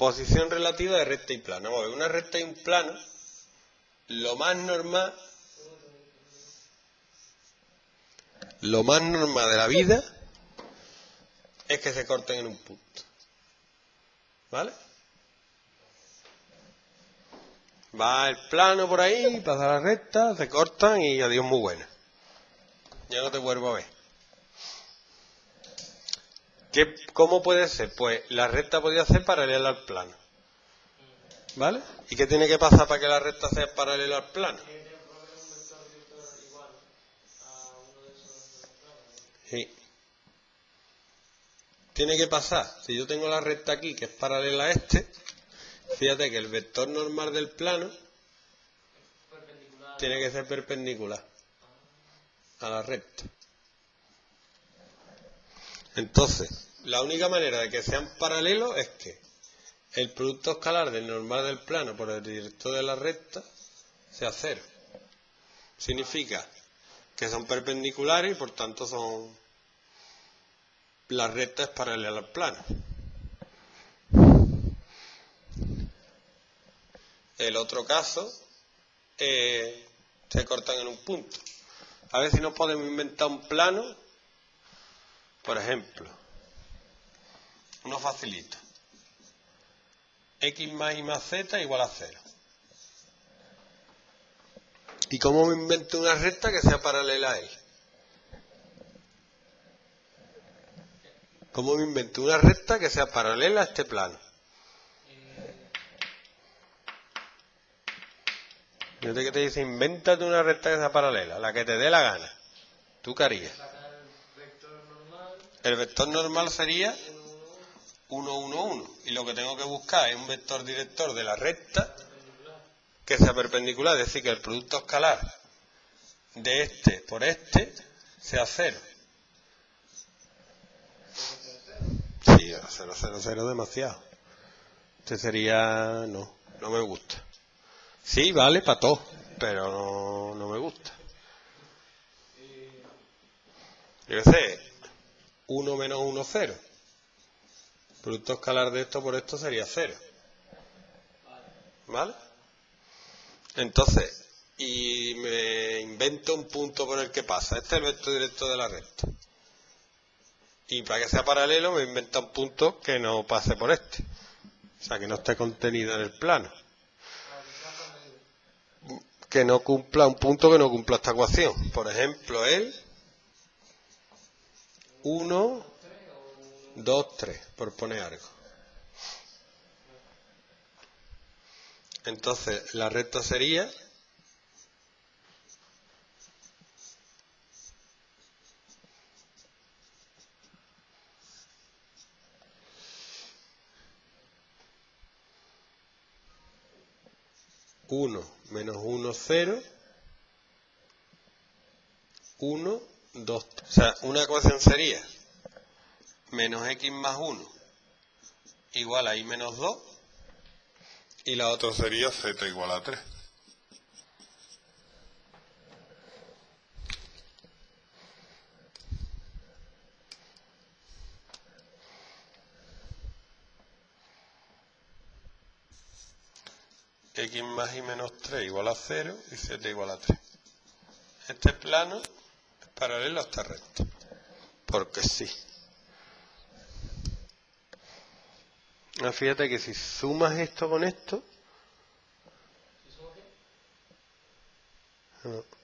Posición relativa de recta y plano. Vamos a ver, una recta y un plano, lo más normal, lo más normal de la vida es que se corten en un punto. ¿Vale? Va el plano por ahí, pasa la recta, se cortan y adiós muy buena. Ya no te vuelvo a ver. ¿Qué, ¿Cómo puede ser? Pues la recta podría ser paralela al plano. ¿Vale? ¿Y qué tiene que pasar para que la recta sea paralela al plano? Sí. Tiene que pasar, si yo tengo la recta aquí que es paralela a este, fíjate que el vector normal del plano tiene que ser perpendicular a la recta. Entonces, la única manera de que sean paralelos es que el producto escalar del normal del plano por el director de la recta sea cero. Significa que son perpendiculares y por tanto son la recta es paralela al plano. El otro caso se cortan en un punto. A ver si nos podemos inventar un plano, por ejemplo, uno facilito. X más Y más Z igual a cero. ¿Y cómo me invento una recta que sea paralela a él? ¿Cómo me invento una recta que sea paralela a este plano? Fíjate que te dice, invéntate una recta que sea paralela, la que te dé la gana. ¿Tú qué harías? El vector normal sería 1, 1, 1. Y lo que tengo que buscar es un vector director de la recta que sea perpendicular, es decir, que el producto escalar de este por este sea cero. Sí, 0, 0, 0 demasiado. Este sería... no, no me gusta. Sí, vale para todo, pero no, no me gusta. Yo qué sé, 1 menos 1, 0. Producto escalar de esto por esto sería 0. ¿Vale? Entonces, y me invento un punto por el que pasa. Este es el vector directo de la recta. Y para que sea paralelo me invento un punto que no pase por este. O sea, que no esté contenido en el plano. Que no cumpla un punto que no cumpla esta ecuación. Por ejemplo, el 1, 2, 3, por poner algo. Entonces, la recta sería uno menos uno, cero, uno, dos. O sea, una ecuación sería menos x más 1 igual a y menos 2 y la otra sería z igual a 3. x más y menos 3 igual a 0 y z igual a 3. Este plano es paralelo a esta recta. Porque sí. Fíjate que si sumas esto con esto... No.